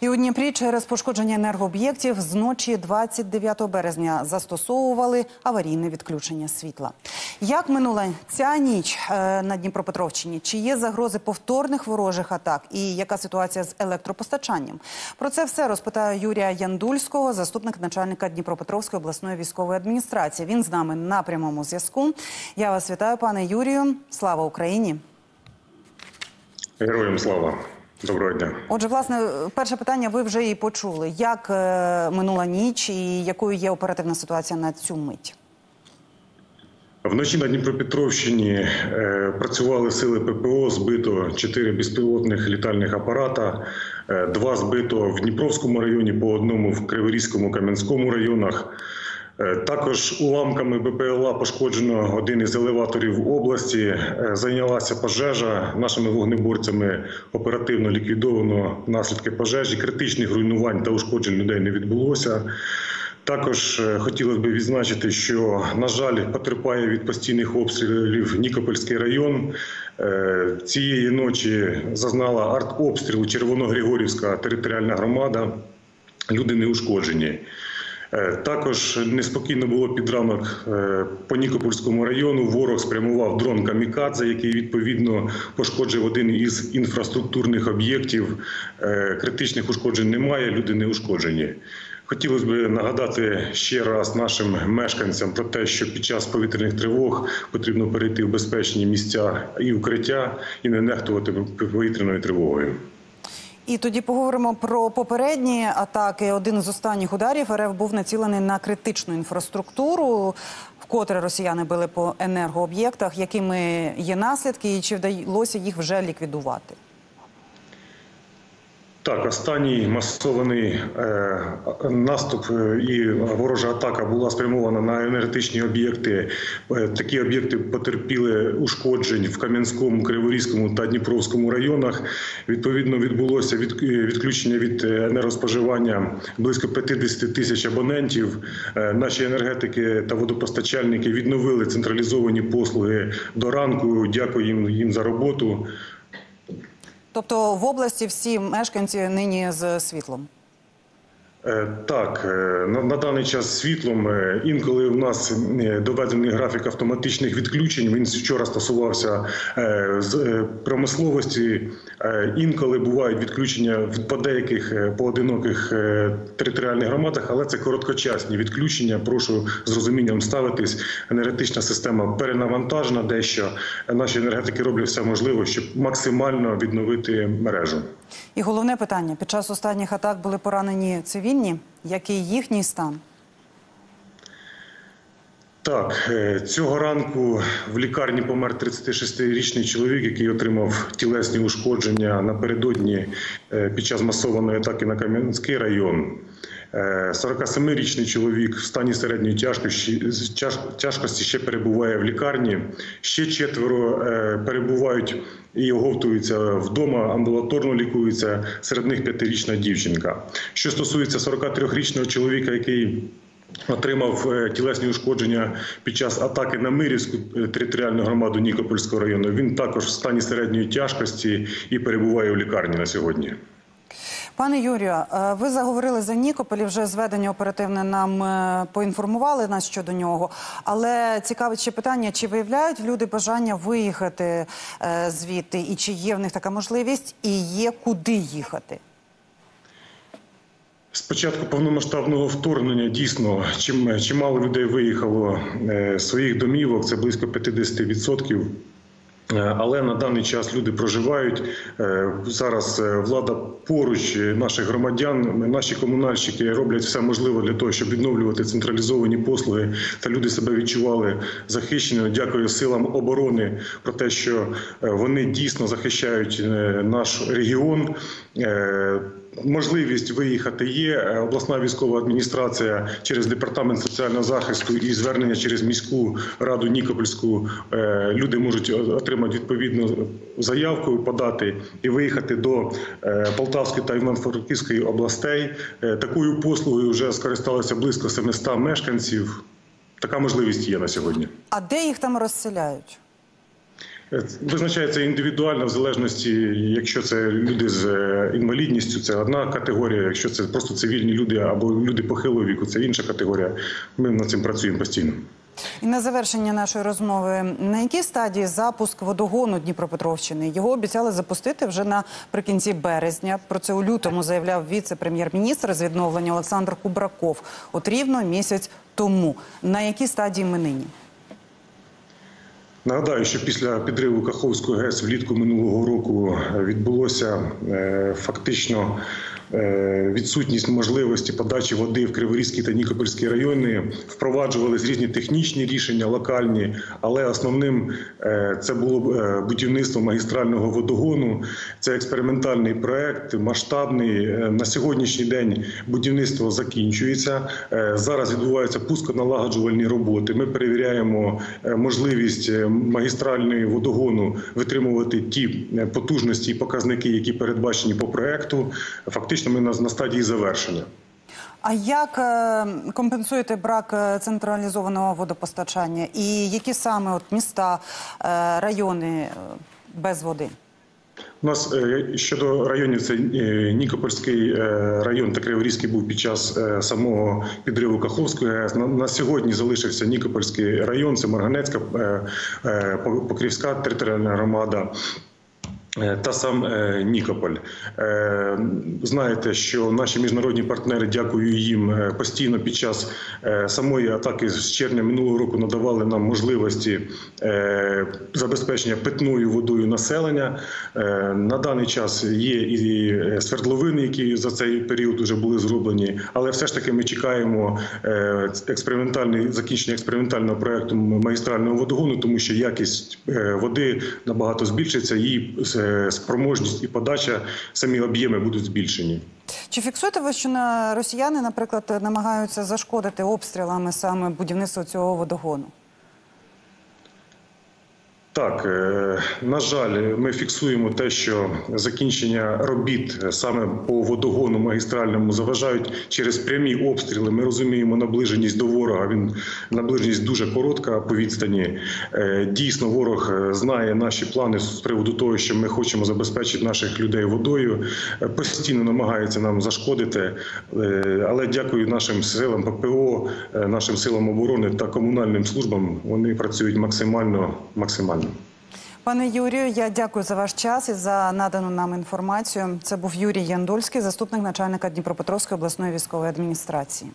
І у Дніпрі через пошкодження енергооб'єктів зночі 29 березня застосовували аварійне відключення світла. Як минула ця ніч е, на Дніпропетровщині? Чи є загрози повторних ворожих атак? І яка ситуація з електропостачанням? Про це все розпитаю Юрія Яндульського, заступник начальника Дніпропетровської обласної військової адміністрації. Він з нами на прямому зв'язку. Я вас вітаю, пане Юрію. Слава Україні! Героям слава. Доброго дня. Отже, власне, перше питання ви вже і почули. Як е, минула ніч і якою є оперативна ситуація на цю мить? Вночі на Дніпропетровщині е, працювали сили ППО. Збито чотири безпілотних літальних апарата, е, два збито в Дніпровському районі, по одному в Криворізькому Кам'янському районах. Е, Також уламками БПЛА пошкоджено один із елеваторів області. Е, Зайнялася пожежа. Нашими вогнеборцями оперативно ліквідовано наслідки пожежі. Критичних руйнувань та ушкоджень людей не відбулося. Також е, хотілося б відзначити, що на жаль потерпає від постійних обстрілів Нікопольський район. Цієї ночі зазнала артобстрілу Червоногригорівська територіальна громада. Люди не ушкоджені. Е, Також неспокійно було під ранок е, по Нікопольському району. Ворог спрямував дрон Камікадзе, який відповідно пошкоджив один із інфраструктурних об'єктів. Е, Критичних ушкоджень немає, люди не ушкоджені. Хотілося б нагадати ще раз нашим мешканцям про те, що під час повітряних тривог потрібно перейти в безпечні місця і укриття, і не нехтувати повітряною тривогою. І тоді поговоримо про попередні атаки. Один з останніх ударів РФ був націлений на критичну інфраструктуру. Вкотре росіяни били по енергооб'єктах. Якими є наслідки, і чи вдалося їх вже ліквідувати? Так, останній масований е, наступ е, і ворожа атака була спрямована на енергетичні об'єкти. Е, такі об'єкти потерпіли ушкоджень в Кам'янському, Криворізькому та Дніпровському районах. Відповідно, відбулося від, відключення від енергоспоживання близько 50 тисяч абонентів. Е, наші енергетики та водопостачальники відновили централізовані послуги до ранку. Дякую їм, їм за роботу. Тобто в області всі мешканці нині з світлом. Е, Так, е, на, даний час світлом е, інколи у нас доведений графік автоматичних відключень. Він вчора стосувався з промисловості. Інколи бувають відключення по деяких поодиноких територіальних громадах, але це короткочасні відключення. Прошу з розумінням ставитись. Енергетична система перенавантажена. Дещо наші енергетики роблять все можливе, щоб максимально відновити мережу. І головне питання: під час останніх атак були поранені цивільні. Який їхній стан? Так, е, цього ранку в лікарні помер 36-річний чоловік, який отримав тілесні ушкодження напередодні е, під час масованої атаки на Кам'янський район. Е, 47-річний чоловік в стані середньої тяжкості, ще перебуває в лікарні. Ще четверо е, перебувають і оговтуються вдома, амбулаторно лікуються. Серед них п'ятирічна дівчинка. Що стосується 43-річного чоловіка, який Отримав е, тілесні ушкодження під час атаки на Мирівську е, територіальну громаду Нікопольського району. Він також в стані середньої тяжкості і перебуває у лікарні на сьогодні. Пане Юрію, е, ви заговорили за Нікополь, і вже зведення оперативне нам поінформували нас щодо нього. Але цікавить ще питання: чи виявляють люди бажання виїхати звідти, і чи є в них така можливість, і є куди їхати? З початку повномасштабного вторгнення дійсно чим чимало людей виїхало е, з своїх домівок. Це близько 50%. Е, Але на даний час люди проживають Е, зараз. е, Влада поруч е, наших громадян, наші комунальщики роблять все можливе для того, щоб відновлювати централізовані послуги, та люди себе відчували захищеними. Дякую силам оборони про те, що е, вони дійсно захищають е, наш регіон. Можливість виїхати є. Е, Обласна військова адміністрація через департамент соціального захисту і звернення через міську раду Нікопольську. е, Люди можуть отримати відповідну заявку, подати і виїхати до е, Полтавської та Івано-Франківської областей. Такою послугою вже скористалося близько 700 мешканців. Така можливість є на сьогодні. А де їх там розселяють? Визначається індивідуально в залежності, якщо це люди з е, інвалідністю, це одна категорія. Якщо це просто цивільні люди або люди похилого віку, це інша категорія. Ми над цим працюємо постійно. І на завершення нашої розмови, на якій стадії запуск водогону Дніпропетровщини? Його обіцяли запустити вже наприкінці березня. Про це у лютому заявляв віце-прем'єр-міністр з відновлення Олександр Кубраков. От рівно місяць тому. На якій стадії ми нині? Нагадаю, що після підриву Каховської ГЕС влітку минулого року відбулося е, фактично відсутність можливості подачі води в Криворізький та Нікопольський райони. Впроваджувались різні технічні рішення, локальні, але основним е, це було е, будівництво магістрального водогону. Це експериментальний проект, масштабний. Е, На сьогоднішній день будівництво закінчується. Е, Зараз відбуваються пусконалагоджувальні роботи. Ми перевіряємо е, можливість е, магістральної водогону витримувати ті е, потужності і показники, які передбачені по проекту. Фактично, ми на, на стадії завершення. А як е, компенсуєте брак е, централізованого водопостачання? І які саме от міста, е, райони без води? У нас щодо районів, це Нікопольський район та Криворізький був під час самого підриву Каховської ГЕС. На, сьогодні залишився Нікопольський район, це Марганецька, е, Покрівська територіальна громада. Е, Та сам е, Нікополь. Е, Знаєте, що наші міжнародні партнери, дякую їм, постійно під час самої атаки з червня минулого року надавали нам можливості забезпечення питною водою населення. На даний час є і свердловини, які за цей період вже були зроблені, але все ж таки ми чекаємо експериментальний закінчення експериментального проекту магістрального водогону, тому що якість води набагато збільшиться, її спроможність і подача, самі об'єми будуть збільшені. Чи фіксуєте ви, що на росіяни, наприклад, намагаються зашкодити обстрілами саме будівництво цього водогону? Так, е, на жаль, ми фіксуємо те, що закінчення робіт саме по водогону магістральному заважають через прямі обстріли. Ми розуміємо наближеність до ворога. Він наближеність дуже коротка по відстані. Е, Дійсно, ворог е, знає наші плани з приводу того, що ми хочемо забезпечити наших людей водою. Постійно намагається нам зашкодити, але дякую нашим силам ППО, нашим силам оборони та комунальним службам. Вони працюють максимально максимально. Пане Юрію, я дякую за ваш час і за надану нам інформацію. Це був Юрій Яндольський, заступник начальника Дніпропетровської обласної військової адміністрації.